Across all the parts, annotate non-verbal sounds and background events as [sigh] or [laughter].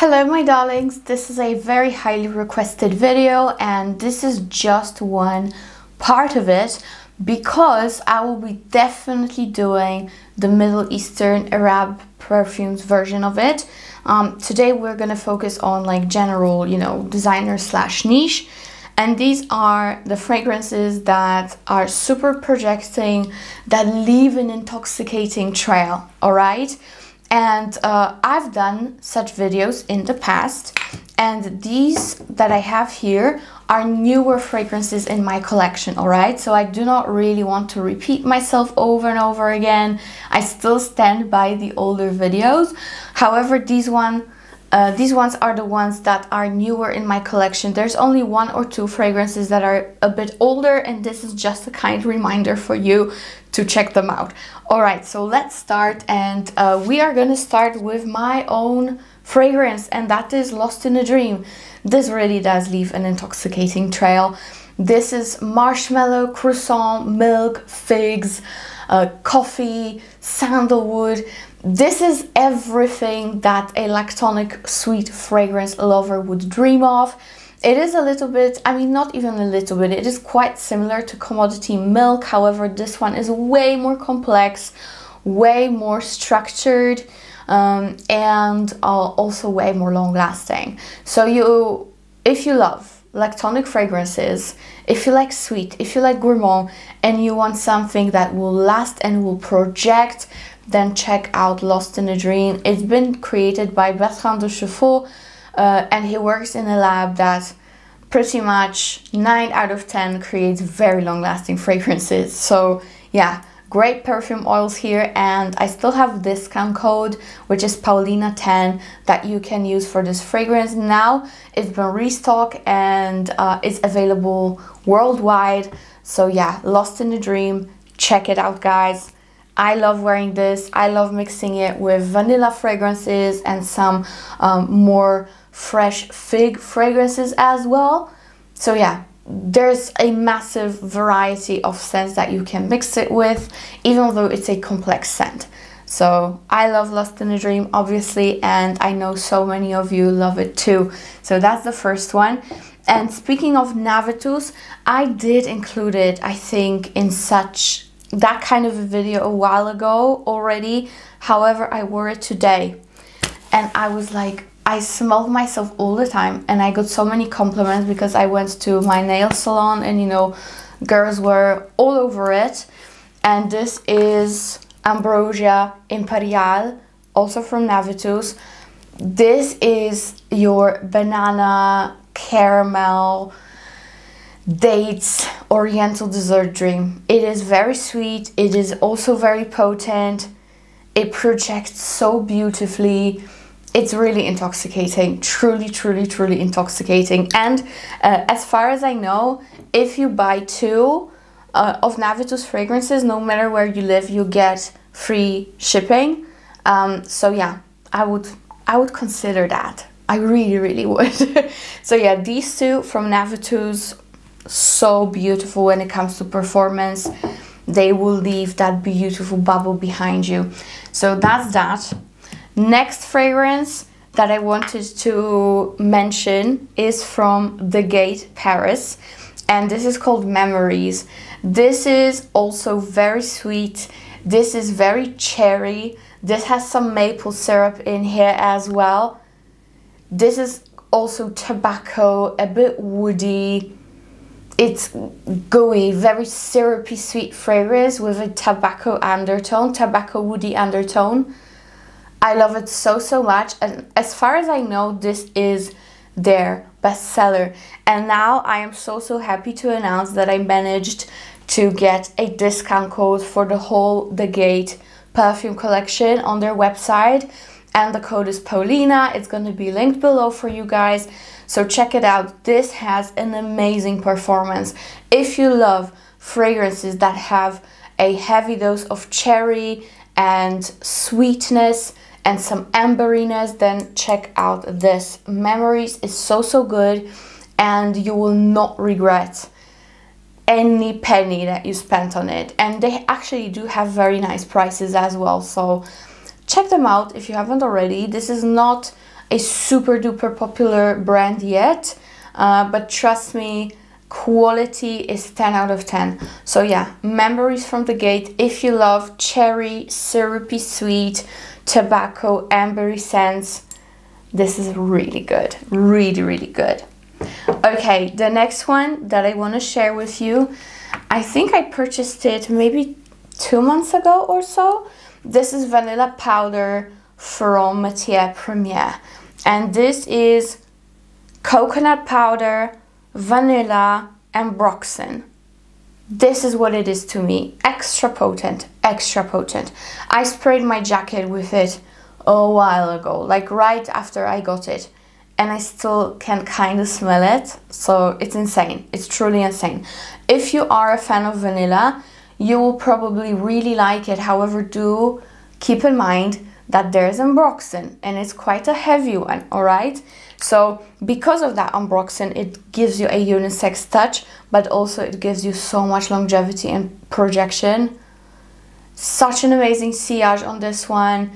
Hello my darlings, this is a very highly requested video and this is just one part of it because I will be definitely doing the Middle Eastern Arab perfumes version of it. Um, today we're gonna focus on like general, you know, designer slash niche and these are the fragrances that are super projecting, that leave an intoxicating trail, all right? And uh, I've done such videos in the past and these that I have here are newer fragrances in my collection all right so I do not really want to repeat myself over and over again. I still stand by the older videos. However these one uh, these ones are the ones that are newer in my collection. There's only one or two fragrances that are a bit older and this is just a kind reminder for you to check them out. Alright, so let's start and uh, we are gonna start with my own fragrance and that is Lost in a Dream. This really does leave an intoxicating trail. This is marshmallow, croissant, milk, figs, uh, coffee, sandalwood. This is everything that a lactonic sweet fragrance lover would dream of. It is a little bit, I mean, not even a little bit, it is quite similar to commodity milk. However, this one is way more complex, way more structured, um, and uh, also way more long lasting. So you, if you love lactonic fragrances, if you like sweet, if you like gourmand, and you want something that will last and will project, then check out Lost in a Dream. It's been created by Bertrand de Chevaux, uh, and he works in a lab that pretty much 9 out of 10 creates very long lasting [laughs] fragrances. So yeah, great perfume oils here and I still have discount code which is Paulina 10 that you can use for this fragrance now it's been restocked and uh, it's available worldwide so yeah lost in a dream check it out guys I love wearing this I love mixing it with vanilla fragrances and some um, more fresh fig fragrances as well. So yeah, there's a massive variety of scents that you can mix it with, even though it's a complex scent. So I love Lost in a Dream, obviously, and I know so many of you love it too. So that's the first one. And speaking of Navitus, I did include it, I think, in such that kind of a video a while ago already. However, I wore it today. And I was like, I smelled myself all the time. And I got so many compliments because I went to my nail salon and you know girls were all over it. And this is Ambrosia Imperiale also from Navitus. This is your banana caramel dates oriental dessert dream. It is very sweet. It is also very potent. It projects so beautifully. It's really intoxicating. Truly truly truly intoxicating. And uh, as far as i know if you buy two uh, of navitus fragrances no matter where you live you get free shipping. Um, so yeah i would i would consider that. I really really [laughs] would. So yeah these two from navitus so beautiful when it comes to performance they will leave that beautiful bubble behind you so that's that Next fragrance that I wanted to mention is from The Gate Paris and this is called Memories. This is also very sweet. This is very cherry. This has some maple syrup in here as well. This is also tobacco, a bit woody. It's gooey, very syrupy sweet fragrance with a tobacco undertone, tobacco woody undertone. I love it so, so much. And as far as I know, this is their bestseller. And now I am so, so happy to announce that I managed to get a discount code for the whole The Gate perfume collection on their website. And the code is Paulina. It's going to be linked below for you guys. So check it out. This has an amazing performance. If you love fragrances that have a heavy dose of cherry and sweetness, and some amberiness, then check out this. Memories is so, so good and you will not regret any penny that you spent on it. And they actually do have very nice prices as well. So check them out if you haven't already. This is not a super duper popular brand yet, uh, but trust me, quality is 10 out of 10. So yeah, memories from the gate. If you love cherry, syrupy sweet, tobacco, ambery scents, this is really good. Really, really good. Okay, the next one that I want to share with you, I think I purchased it maybe two months ago or so. This is vanilla powder from Matiere Premiere. And this is coconut powder, vanilla, and ambroxan. This is what it is to me. Extra potent, extra potent. I sprayed my jacket with it a while ago, like right after I got it. And I still can kind of smell it. So it's insane. It's truly insane. If you are a fan of vanilla, you will probably really like it. However, do keep in mind that there's ambroxan and it's quite a heavy one, all right? So because of that ambroxan, it gives you a unisex touch, but also it gives you so much longevity and projection. Such an amazing sillage on this one.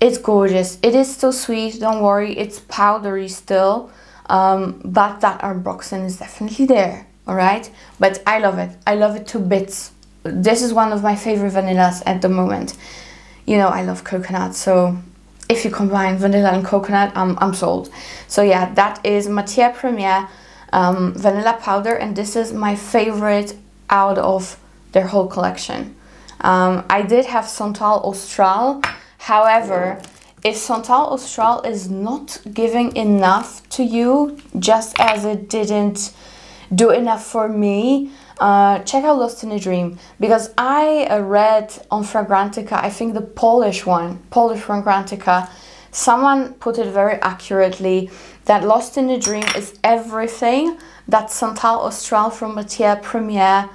It's gorgeous. It is still sweet, don't worry, it's powdery still, um, but that ambroxan is definitely there, all right? But I love it. I love it to bits. This is one of my favorite vanillas at the moment you know, I love coconut. So if you combine vanilla and coconut, I'm, I'm sold. So yeah, that is Matiere Premiere um, vanilla powder. And this is my favorite out of their whole collection. Um, I did have Santal Austral. However, if Santal Austral is not giving enough to you, just as it didn't do enough for me, uh, check out Lost in a Dream because I uh, read on Fragrantica, I think the Polish one, Polish Fragrantica, someone put it very accurately that Lost in a Dream is everything that Santal Austral from Matiere Premiere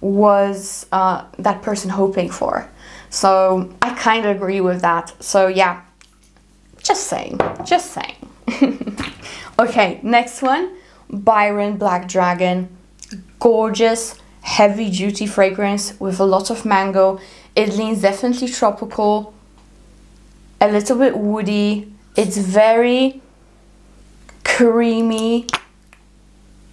was uh, that person hoping for. So I kind of agree with that. So yeah, just saying, just saying. [laughs] okay, next one, Byron Black Dragon gorgeous, heavy duty fragrance with a lot of mango. It leans definitely tropical, a little bit woody. It's very creamy.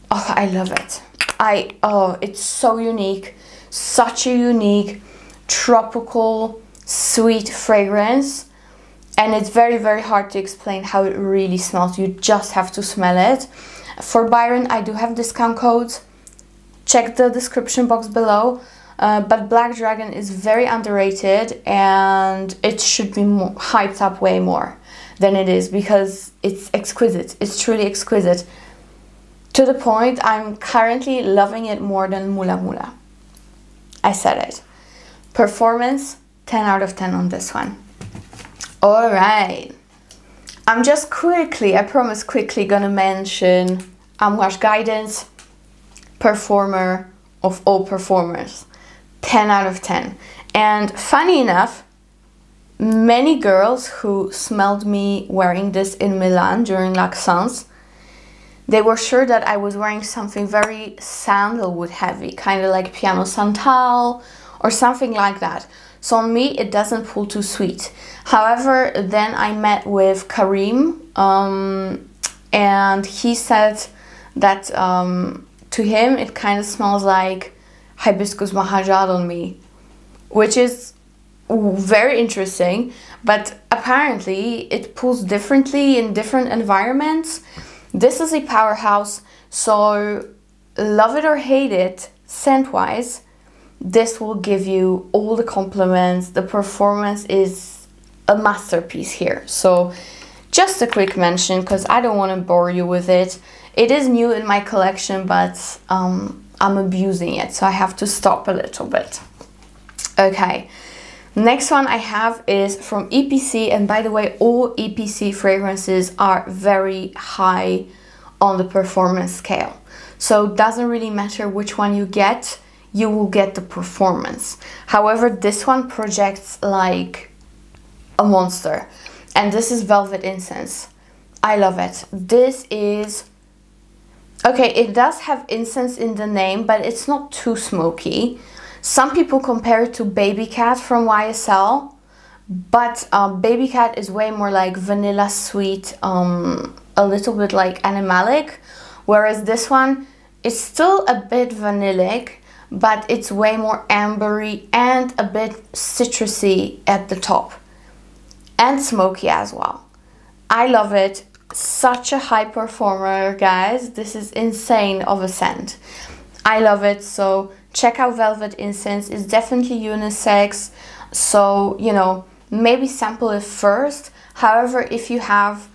Oh, I love it. I, oh, it's so unique. Such a unique, tropical, sweet fragrance. And it's very, very hard to explain how it really smells. You just have to smell it. For Byron, I do have discount codes check the description box below. Uh, but Black Dragon is very underrated and it should be more, hyped up way more than it is because it's exquisite. It's truly exquisite. To the point I'm currently loving it more than Mula Mula. I said it. Performance 10 out of 10 on this one. Alright. I'm just quickly, I promise quickly gonna mention Amouage Guidance performer of all performers. 10 out of 10. And funny enough, many girls who smelled me wearing this in Milan during Esxence, they were sure that I was wearing something very sandalwood heavy, kind of like Piano Santal or something like that. So on me, it doesn't pull too sweet. However, then I met with Karim um, and he said that um, to him it kind of smells like hibiscus mahajad on me, which is very interesting. But apparently it pulls differently in different environments. This is a powerhouse, so love it or hate it, scent wise, this will give you all the compliments. The performance is a masterpiece here. So just a quick mention because I don't want to bore you with it. It is new in my collection, but um, I'm abusing it, so I have to stop a little bit. Okay, next one I have is from EPC, and by the way, all EPC fragrances are very high on the performance scale. So it doesn't really matter which one you get, you will get the performance. However, this one projects like a monster. And this is Velvet Incense. I love it. This is Okay, it does have incense in the name, but it's not too smoky. Some people compare it to Baby Cat from YSL, but um, Baby Cat is way more like vanilla sweet, um, a little bit like animalic, whereas this one is still a bit vanillic, but it's way more ambery and a bit citrusy at the top and smoky as well. I love it. Such a high performer, guys. This is insane of a scent. I love it. So check out Velvet Incense. It's definitely unisex. So, you know, maybe sample it first. However, if you have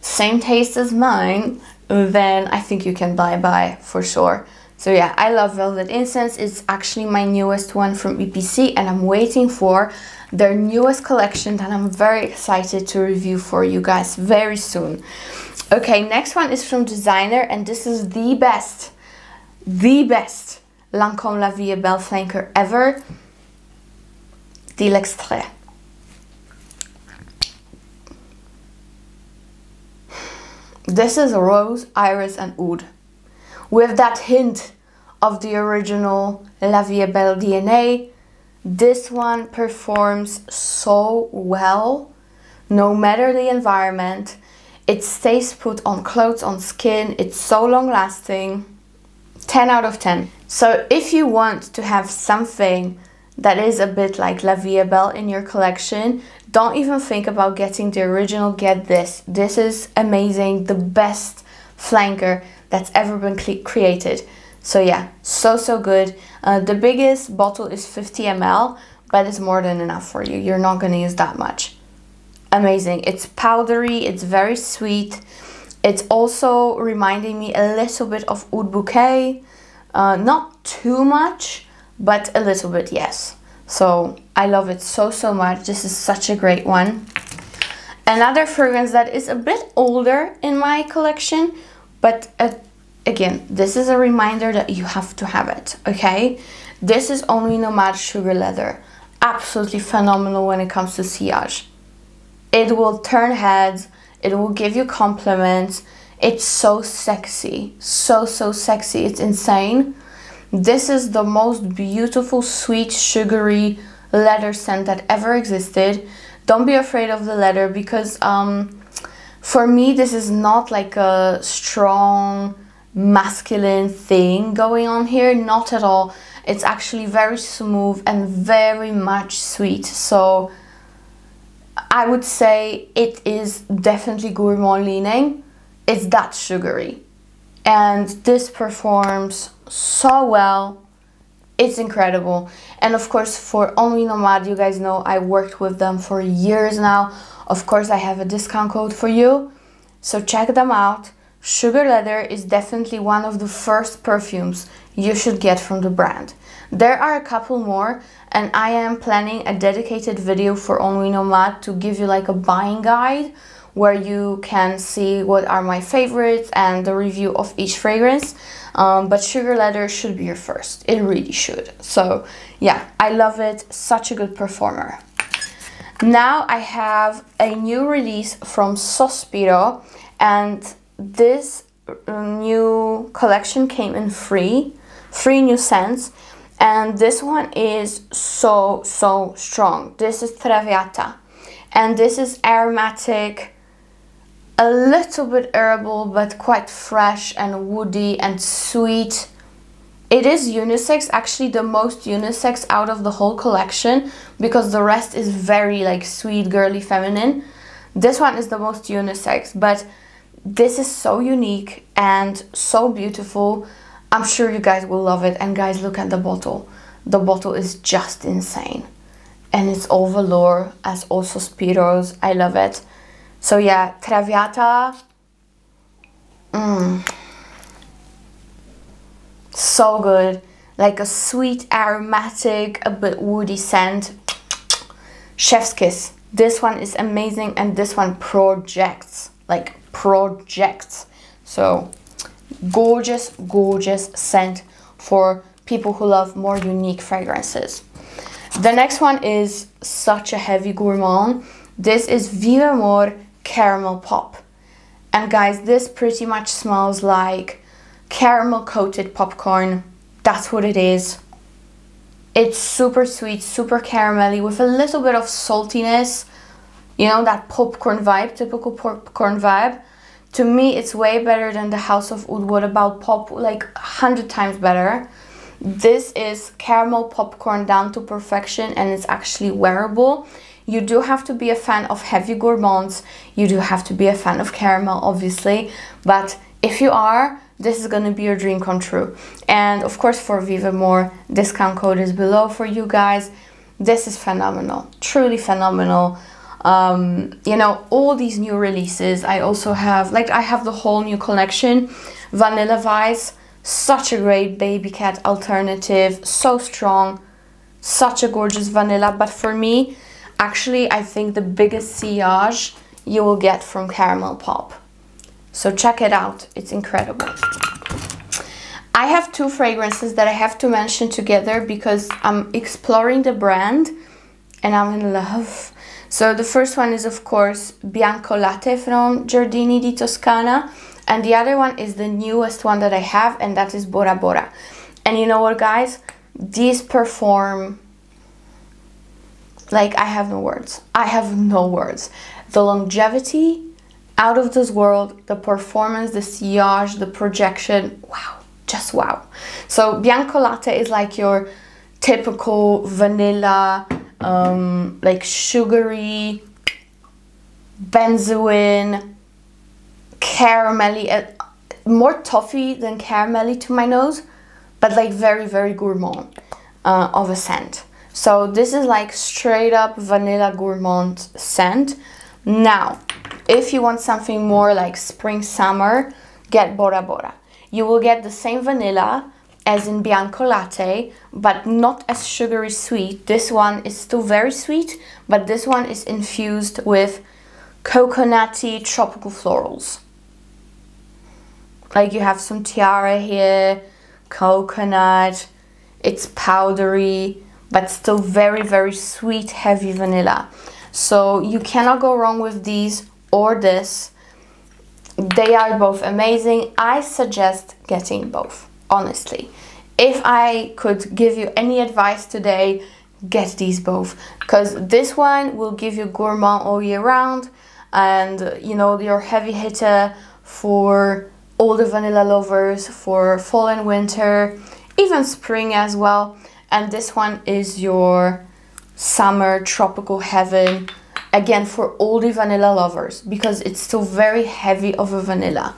same taste as mine, then I think you can buy buy for sure. So yeah, I love Velvet Incense. It's actually my newest one from EPC and I'm waiting for their newest collection that I'm very excited to review for you guys very soon. Okay, next one is from Designer and this is the best, the best Lancome La Vie Belle Flanker ever. The L'Extrait. This is rose, iris and oud. With that hint of the original La Vie Belle DNA, this one performs so well, no matter the environment. It stays put on clothes, on skin, it's so long lasting. 10 out of 10. So if you want to have something that is a bit like La Vie Belle in your collection, don't even think about getting the original, get this. This is amazing, the best flanker that's ever been created. So yeah, so, so good. Uh, the biggest bottle is 50 ml, but it's more than enough for you. You're not gonna use that much. Amazing. It's powdery, it's very sweet. It's also reminding me a little bit of Oud Bouquet. Uh, not too much, but a little bit, yes. So I love it so, so much. This is such a great one. Another fragrance that is a bit older in my collection, but uh, again, this is a reminder that you have to have it, okay? This is Une Nuit Nomade Sugar Leather. Absolutely phenomenal when it comes to sillage. It will turn heads, it will give you compliments. It's so sexy, so, so sexy. It's insane. This is the most beautiful, sweet, sugary leather scent that ever existed. Don't be afraid of the leather because um, for me, this is not like a strong masculine thing going on here. Not at all. It's actually very smooth and very much sweet. So I would say it is definitely gourmand leaning. It's that sugary. And this performs so well. It's incredible. And of course, for Une Nuit Nomade, you guys know I worked with them for years now. Of course, I have a discount code for you. So check them out. Sugar Leather is definitely one of the first perfumes you should get from the brand. There are a couple more and I am planning a dedicated video for Une Nuit Nomade to give you like a buying guide where you can see what are my favorites and the review of each fragrance. Um, but Sugar Leather should be your first. It really should. So yeah, I love it. Such a good performer. Now I have a new release from Sospiro and this uh, new collection came in free, three new scents and this one is so so strong. This is Traviata and this is aromatic a little bit herbal but quite fresh and woody and sweet. It is unisex, actually the most unisex out of the whole collection because the rest is very like sweet, girly, feminine. This one is the most unisex, but this is so unique and so beautiful. I'm sure you guys will love it. And guys, look at the bottle. The bottle is just insane. And it's all velour as Sospiros. I love it. So yeah, Traviata. Mm. So good. Like a sweet, aromatic, a bit woody scent. Chef's kiss. This one is amazing and this one projects. Like projects. So gorgeous, gorgeous scent for people who love more unique fragrances. The next one is such a heavy gourmand. This is Vivamor caramel pop. And guys, this pretty much smells like caramel coated popcorn. That's what it is. It's super sweet, super caramelly with a little bit of saltiness. You know, that popcorn vibe, typical popcorn vibe. To me, it's way better than the House of Oud What About Pop, like 100 times better. This is caramel popcorn down to perfection and it's actually wearable. You do have to be a fan of heavy gourmands. You do have to be a fan of caramel, obviously. But if you are, this is going to be your dream come true. And of course, for Vivamor, discount code is below for you guys. This is phenomenal, truly phenomenal. Um, you know, all these new releases, I also have, like, I have the whole new collection, Vanilla Vice, such a great baby cat alternative, so strong, such a gorgeous vanilla. But for me, actually, I think the biggest sillage you will get from Caramel Pop. So check it out, it's incredible. I have two fragrances that I have to mention together because I'm exploring the brand and I'm in love. So the first one is of course Bianco Latte from Giardini di Toscana and the other one is the newest one that I have and that is Bora Bora. And you know what guys? These perform like I have no words. I have no words. The longevity out of this world, the performance, the sillage, the projection, wow, just wow. So Bianco Latte is like your typical vanilla, um, like sugary, benzoin, caramelly, uh, more toffee than caramelly to my nose, but like very, very gourmand uh, of a scent. So this is like straight up vanilla gourmand scent. Now, if you want something more like spring summer, get Bora Bora. You will get the same vanilla as in Bianco Latte, but not as sugary sweet. This one is still very sweet, but this one is infused with coconutty tropical florals. Like you have some tiare here, coconut, it's powdery, but still very, very sweet, heavy vanilla. So you cannot go wrong with these or this. They are both amazing. I suggest getting both honestly. If i could give you any advice today get these both because this one will give you gourmand all year round and you know your heavy hitter for all the vanilla lovers for fall and winter even spring as well and this one is your summer tropical heaven again for all the vanilla lovers because it's still very heavy of a vanilla.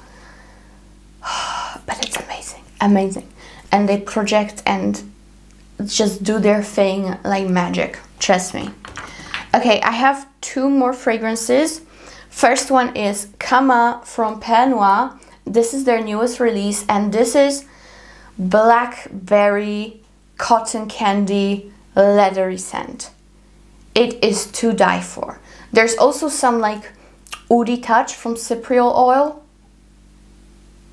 [sighs] But it's amazing amazing. And they project and just do their thing like magic trust me. Okay i have two more fragrances. First one is Kama from Pernod this is their newest release and this is blackberry cotton candy leathery scent it is to die for. There's also some like oudi touch from cypriol oil.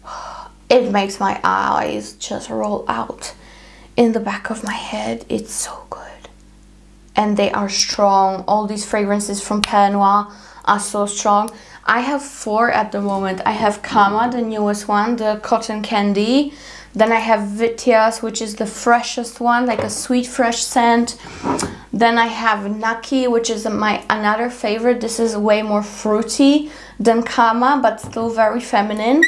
[sighs] It makes my eyes just roll out in the back of my head. It's so good. And they are strong. All these fragrances from Pernod are so strong. I have four at the moment. I have Kama, the newest one, the cotton candy. Then I have Vitias, which is the freshest one, like a sweet fresh scent. Then I have Naki, which is my another favorite. This is way more fruity than Kama, but still very feminine.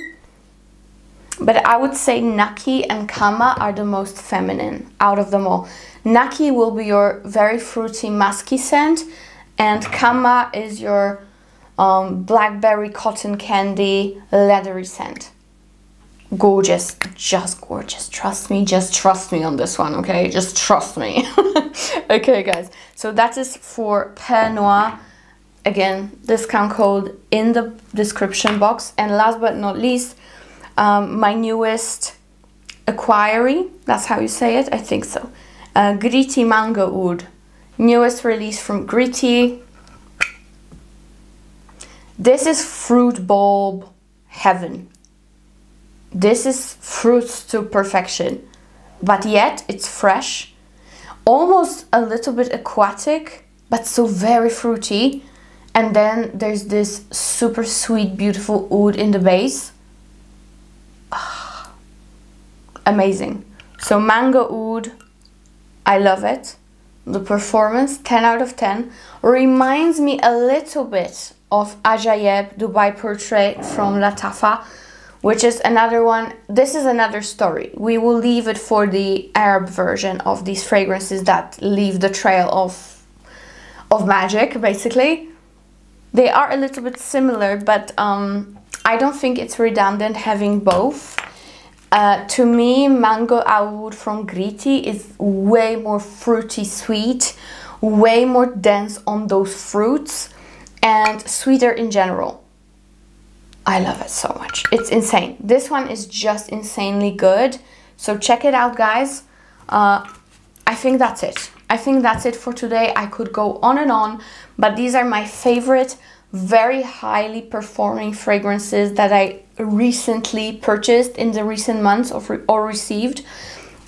But I would say Naki and Kama are the most feminine out of them all. Naki will be your very fruity musky scent, and Kama is your um, blackberry cotton candy leathery scent gorgeous just gorgeous. Trust me just trust me on this one okay? Just trust me. [laughs] Okay guys. So that is for Pernod again discount code in the description box. And last but not least um, my newest acquiry. That's how you say it? I think so. Uh, Gritti Mango Oud newest release from Gritti. This is fruit bulb heaven this is fruits to perfection, but yet it's fresh, almost a little bit aquatic, but so very fruity. And then there's this super sweet, beautiful oud in the base. Ah, amazing. So mango oud, I love it. The performance, 10 out of 10. Reminds me a little bit of Ajaeb Dubai Portrait from Lattafa, which is another one. This is another story. We will leave it for the Arab version of these fragrances that leave the trail of, of magic, basically. They are a little bit similar, but um, I don't think it's redundant having both. Uh, to me, Mango Oud from Gritti is way more fruity sweet, way more dense on those fruits, and sweeter in general. I love it so much. It's insane. This one is just insanely good. So check it out, guys. Uh, I think that's it. I think that's it for today. I could go on and on, but these are my favorite, very highly performing fragrances that I recently purchased in the recent months or, or received.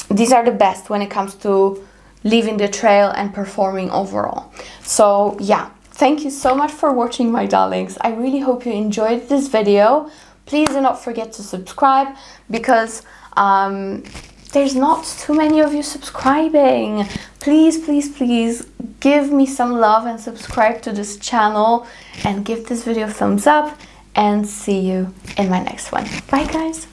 These are the best when it comes to leaving the trail and performing overall. So yeah, thank you so much for watching my darlings. I really hope you enjoyed this video. Please do not forget to subscribe because um, there's not too many of you subscribing. Please, please, please give me some love and subscribe to this channel and give this video a thumbs up and see you in my next one. Bye guys!